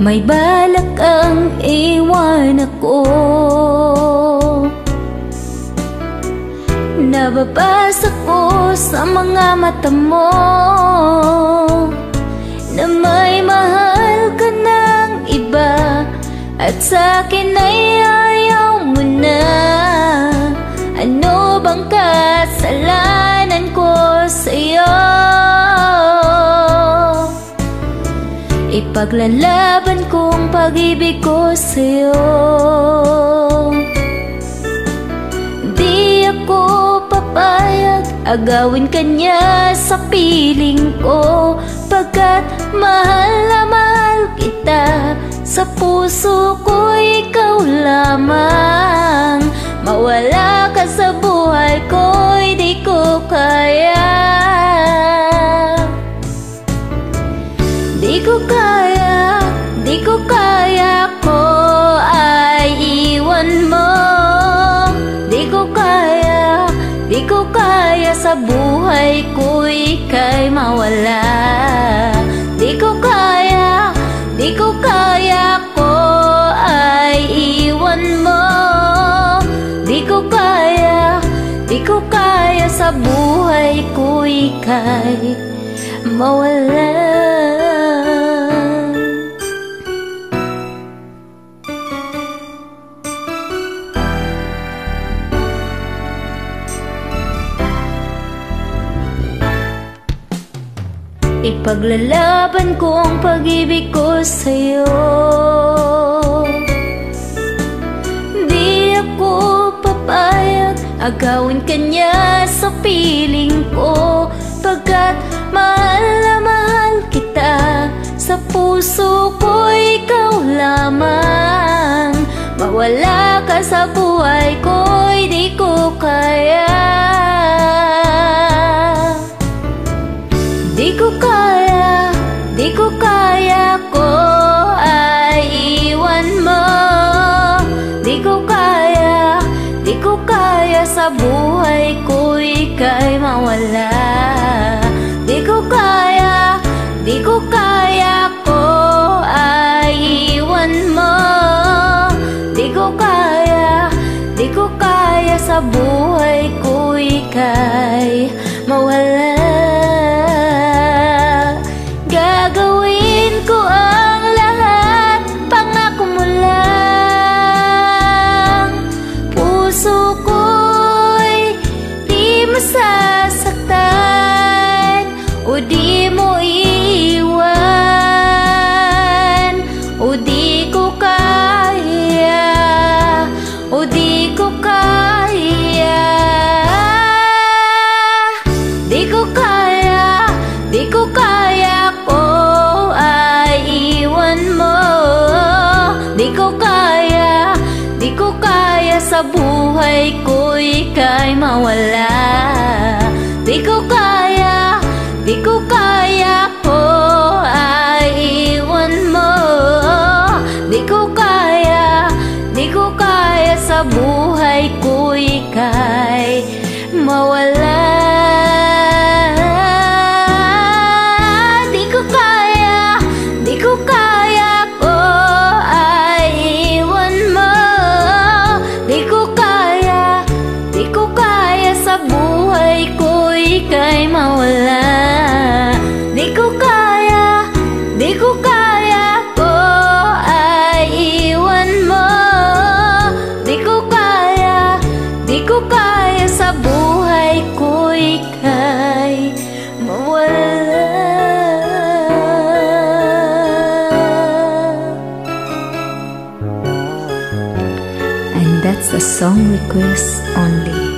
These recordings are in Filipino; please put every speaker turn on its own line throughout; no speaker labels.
May balak ang iwan ako. Nababasa ko sa mga mata mo Na may mahal ka ng iba At sa akin ay ayaw Ipaglalaban kong pag-ibig ko sa'yo. Di ako papayag Agawin ka niya sa piling ko. Pagkat mahal na mahal kita Sa puso ko ikaw lamang. Mawala ka sa buhay ko Di ko kaya. Di ko kaya, sa buhay ko ika'y mawala. Di ko kaya, di ko kaya ko ay iwan mo. Di ko kaya, di ko kaya sa buhay ko ika'y mawala Ipaglalaban ko ang pag-ibig ko sa'yo. Di ako papayag Agawin ka niya sa piling ko. Pagkat mahal na mahal kita Sa puso ko ikaw lamang. Mawala ka sa buhay ko, sa buhay ko ika'y mawala. Gagawin ko ang lahat Pangako mo lang. Puso ko'y di masasaktan O di mo iiwan O di ko kaya O di ko kaya buhay ko ika'y mawala. Di ko kaya, di ko kaya ko ay iwan mo. Di ko kaya, di ko kaya sa buhay ko ika'y mawala ika'y mawala. Di ko kaya, di ko kaya ko ay iwan mo. Di ko kaya, di ko kaya sa buhay ko ika'y mawala. And that's the song request only.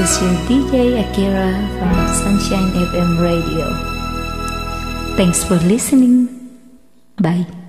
Is your DJ Akira from Sunshine FM Radio. Thanks for listening. Bye.